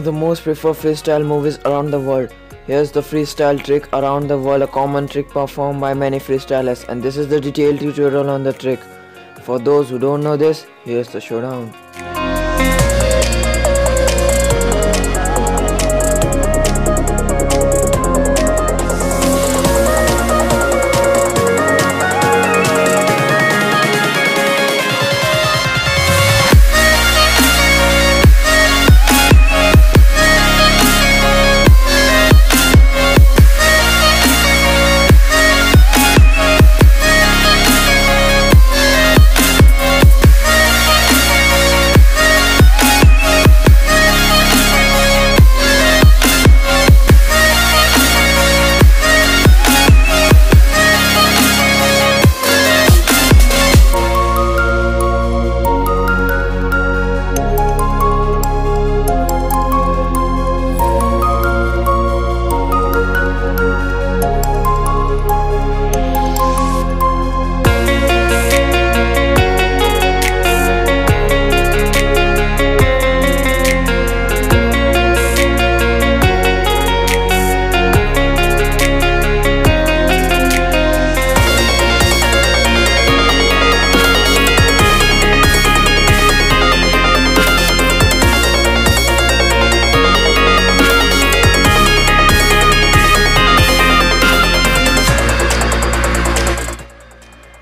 the most preferred freestyle movies around the world. Here's the freestyle trick around the world, a common trick performed by many freestylers, and this is the detailed tutorial on the trick. For those who don't know this, here's the showdown.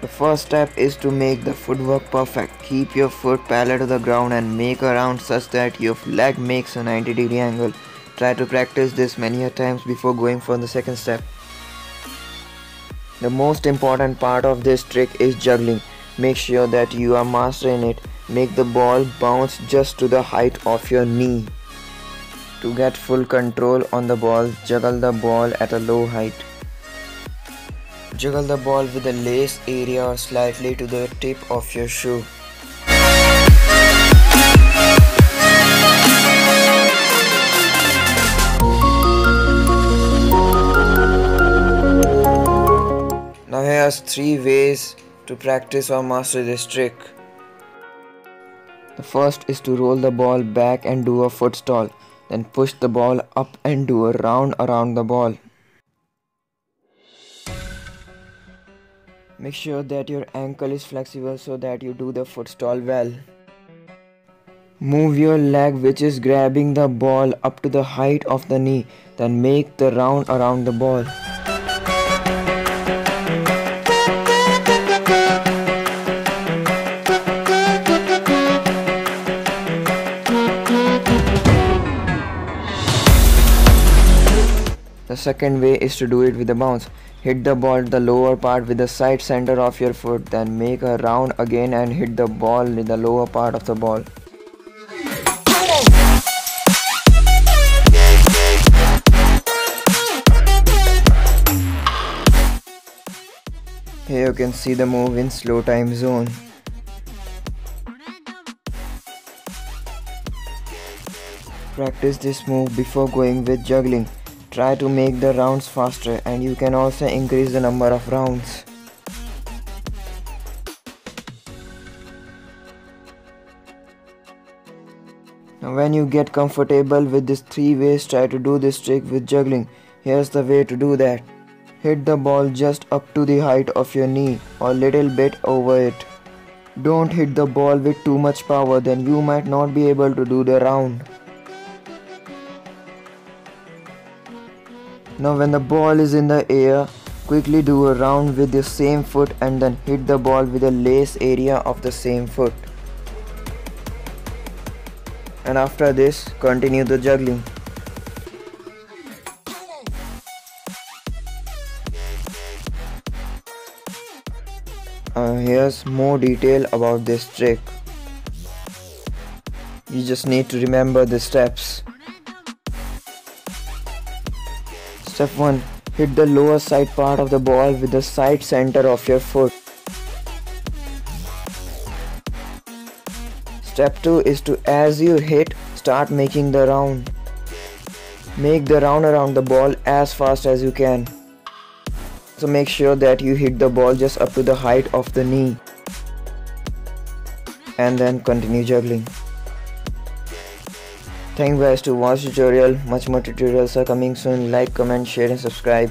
The first step is to make the footwork perfect. Keep your foot parallel to the ground and make a round such that your leg makes a 90 degree angle. Try to practice this many a times before going for the second step. The most important part of this trick is juggling. Make sure that you are mastering it. Make the ball bounce just to the height of your knee. To get full control on the ball, juggle the ball at a low height. Juggle the ball with the lace area slightly to the tip of your shoe. Now here's 3 ways to practice or master this trick. The first is to roll the ball back and do a foot stall. Then push the ball up and do a round around the ball. Make sure that your ankle is flexible so that you do the footstall well. Move your leg which is grabbing the ball up to the height of the knee. Then make the round around the ball. The second way is to do it with a bounce. Hit the ball the lower part with the side center of your foot, then make a round again and hit the ball in the lower part of the ball. Here you can see the move in slow time zone. Practice this move before going with juggling. Try to make the rounds faster and you can also increase the number of rounds. Now when you get comfortable with these three ways, try to do this trick with juggling. Here's the way to do that. Hit the ball just up to the height of your knee or little bit over it. Don't hit the ball with too much power then you might not be able to do the round. Now when the ball is in the air, quickly do a round with the same foot and then hit the ball with the lace area of the same foot. And after this, continue the juggling. Uh, here's more detail about this trick. You just need to remember the steps. Step 1. Hit the lower side part of the ball with the side center of your foot. Step 2 is to as you hit, start making the round. Make the round around the ball as fast as you can. So make sure that you hit the ball just up to the height of the knee. And then continue juggling. Thank you guys to watch tutorial. Much more tutorials are coming soon. Like, comment, share and subscribe.